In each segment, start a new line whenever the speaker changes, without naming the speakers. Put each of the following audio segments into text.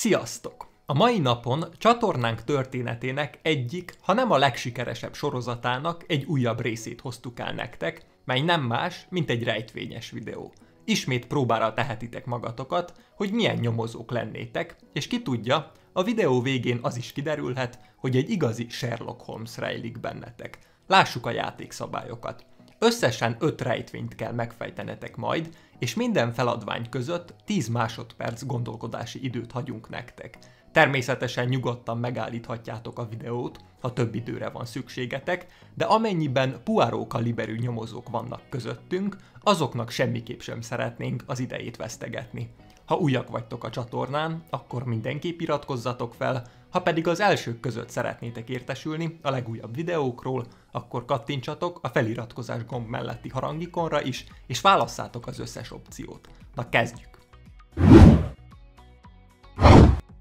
Sziasztok! A mai napon csatornánk történetének egyik, ha nem a legsikeresebb sorozatának egy újabb részét hoztuk el nektek, mely nem más, mint egy rejtvényes videó. Ismét próbára tehetitek magatokat, hogy milyen nyomozók lennétek, és ki tudja, a videó végén az is kiderülhet, hogy egy igazi Sherlock Holmes rejlik bennetek. Lássuk a játékszabályokat. Összesen 5 rejtvényt kell megfejtenetek majd, és minden feladvány között 10 másodperc gondolkodási időt hagyunk nektek. Természetesen nyugodtan megállíthatjátok a videót, ha több időre van szükségetek, de amennyiben puáró kaliberű nyomozók vannak közöttünk, azoknak semmiképp sem szeretnénk az idejét vesztegetni. Ha újak vagytok a csatornán, akkor mindenképp iratkozzatok fel, ha pedig az elsők között szeretnétek értesülni a legújabb videókról, akkor kattintsatok a feliratkozás gomb melletti harangikonra is, és válasszátok az összes opciót. Na kezdjük!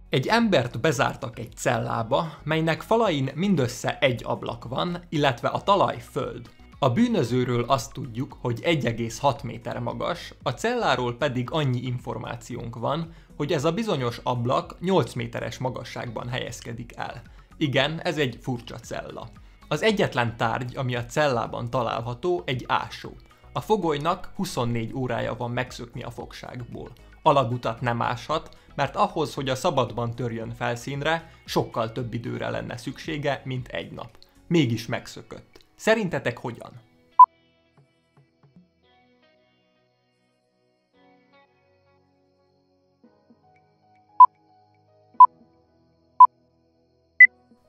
Egy embert bezártak egy cellába, melynek falain mindössze egy ablak van, illetve a talaj föld. A bűnözőről azt tudjuk, hogy 1,6 méter magas, a celláról pedig annyi információnk van, hogy ez a bizonyos ablak 8 méteres magasságban helyezkedik el. Igen, ez egy furcsa cella. Az egyetlen tárgy, ami a cellában található, egy ásó. A fogolynak 24 órája van megszökni a fogságból. Alagutat nem áshat, mert ahhoz, hogy a szabadban törjön felszínre, sokkal több időre lenne szüksége, mint egy nap. Mégis megszökött. Szerintetek hogyan?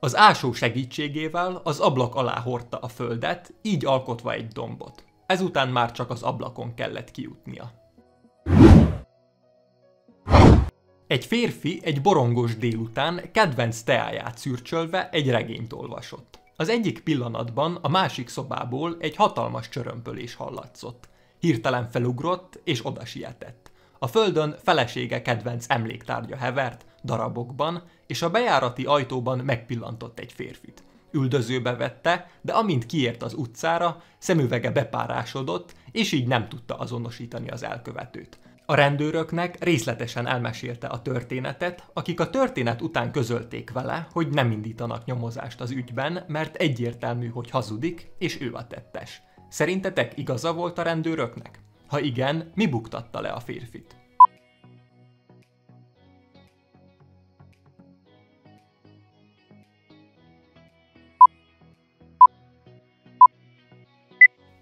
Az ásó segítségével az ablak alá hordta a földet, így alkotva egy dombot. Ezután már csak az ablakon kellett kijutnia. Egy férfi egy borongos délután kedvenc teáját szürcsölve egy regényt olvasott. Az egyik pillanatban a másik szobából egy hatalmas csörömpölés hallatszott. Hirtelen felugrott és oda sietett. A földön felesége kedvenc emléktárgya hevert, darabokban, és a bejárati ajtóban megpillantott egy férfit. Üldözőbe vette, de amint kiért az utcára, szemüvege bepárásodott, és így nem tudta azonosítani az elkövetőt. A rendőröknek részletesen elmesélte a történetet, akik a történet után közölték vele, hogy nem indítanak nyomozást az ügyben, mert egyértelmű, hogy hazudik, és ő a tettes. Szerintetek igaza volt a rendőröknek? Ha igen, mi buktatta le a férfit?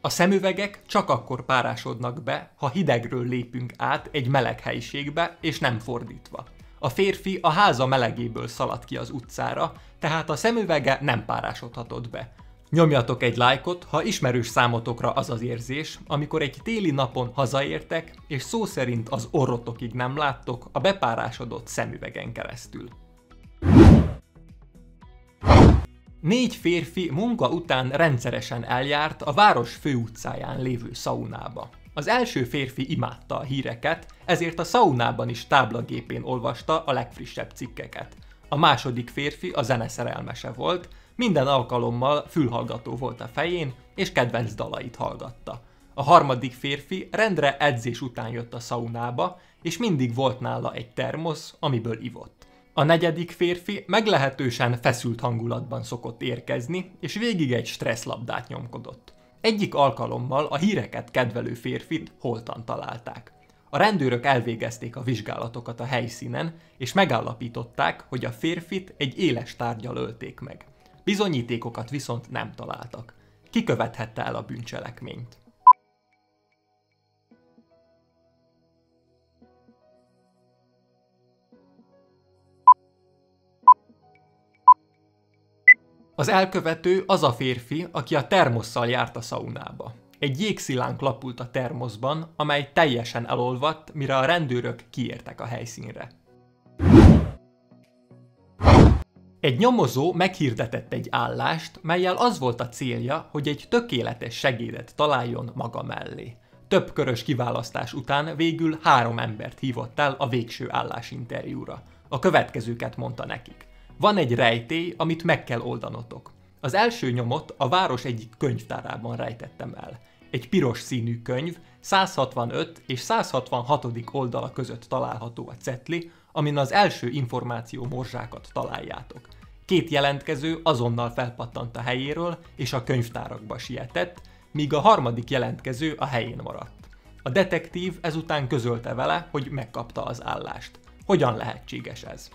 A szemüvegek csak akkor párásodnak be, ha hidegről lépünk át egy meleg helyiségbe, és nem fordítva. A férfi a háza melegéből szaladt ki az utcára, tehát a szemüvege nem párásodhatott be. Nyomjatok egy lájkot, ha ismerős számotokra az az érzés, amikor egy téli napon hazaértek, és szó szerint az orrotokig nem láttok a bepárásodott szemüvegen keresztül. Négy férfi munka után rendszeresen eljárt a város főutcáján lévő szaunába. Az első férfi imádta a híreket, ezért a szaunában is táblagépén olvasta a legfrissebb cikkeket. A második férfi a zeneszerelmese volt, minden alkalommal fülhallgató volt a fején, és kedvenc dalait hallgatta. A harmadik férfi rendre edzés után jött a szaunába, és mindig volt nála egy termosz, amiből ivott. A negyedik férfi meglehetősen feszült hangulatban szokott érkezni, és végig egy stresszlabdát nyomkodott. Egyik alkalommal a híreket kedvelő férfit holtan találták. A rendőrök elvégezték a vizsgálatokat a helyszínen, és megállapították, hogy a férfit egy éles tárgyal ölték meg. Bizonyítékokat viszont nem találtak. Ki követhette el a bűncselekményt? Az elkövető az a férfi, aki a termosszal járt a szaunába. Egy jégszilánk lapult a termoszban, amely teljesen elolvadt, mire a rendőrök kiértek a helyszínre. Egy nyomozó meghirdetett egy állást, melyel az volt a célja, hogy egy tökéletes segédet találjon maga mellé. Több körös kiválasztás után végül három embert hívott el a végső állásinterjúra. A következőket mondta nekik. Van egy rejtély, amit meg kell oldanotok. Az első nyomot a város egyik könyvtárában rejtettem el. Egy piros színű könyv, 165 és 166. oldala között található a cetli, amin az első információ morzsákat találjátok. Két jelentkező azonnal felpattant a helyéről, és a könyvtárakba sietett, míg a harmadik jelentkező a helyén maradt. A detektív ezután közölte vele, hogy megkapta az állást. Hogyan lehetséges ez?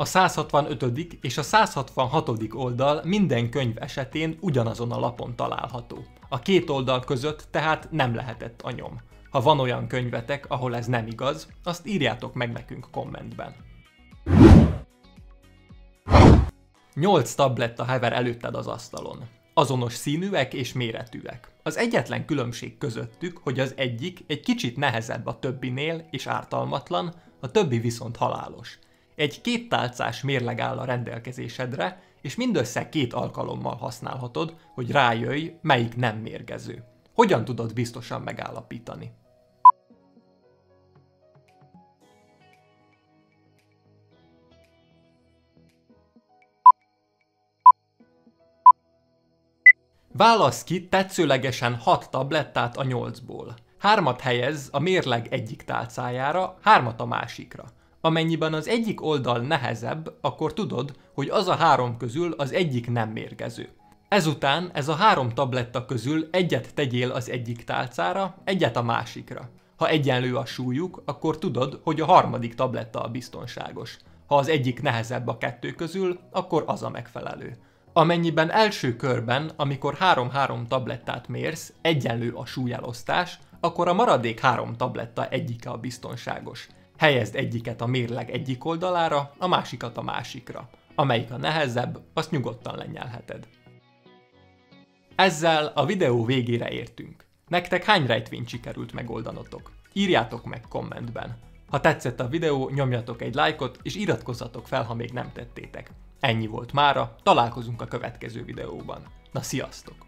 A 165. és a 166. oldal minden könyv esetén ugyanazon a lapon található. A két oldal között tehát nem lehetett a nyom. Ha van olyan könyvetek, ahol ez nem igaz, azt írjátok meg nekünk kommentben. 8 tabletta hever előtted az asztalon. Azonos színűek és méretűek. Az egyetlen különbség közöttük, hogy az egyik egy kicsit nehezebb a többinél és ártalmatlan, a többi viszont halálos. Egy két tálcás mérleg áll a rendelkezésedre, és mindössze két alkalommal használhatod, hogy rájöjj, melyik nem mérgező. Hogyan tudod biztosan megállapítani? Válasz ki tetszőlegesen 6 tablettát a 8-ból. Hármat helyez a mérleg egyik tálcájára, hármat a másikra. Amennyiben az egyik oldal nehezebb, akkor tudod, hogy az a három közül az egyik nem mérgező. Ezután ez a három tabletta közül egyet tegyél az egyik tálcára, egyet a másikra. Ha egyenlő a súlyuk, akkor tudod, hogy a harmadik tabletta a biztonságos. Ha az egyik nehezebb a kettő közül, akkor az a megfelelő. Amennyiben első körben, amikor 3-3 tablettát mérsz, egyenlő a súlyelosztás, akkor a maradék három tabletta egyike a biztonságos. Helyezd egyiket a mérleg egyik oldalára, a másikat a másikra. Amelyik a nehezebb, azt nyugodtan lenyelheted. Ezzel a videó végére értünk. Nektek hány rejtvényt sikerült megoldanotok? Írjátok meg kommentben. Ha tetszett a videó, nyomjatok egy lájkot, és iratkozzatok fel, ha még nem tettétek. Ennyi volt mára, találkozunk a következő videóban. Na sziasztok!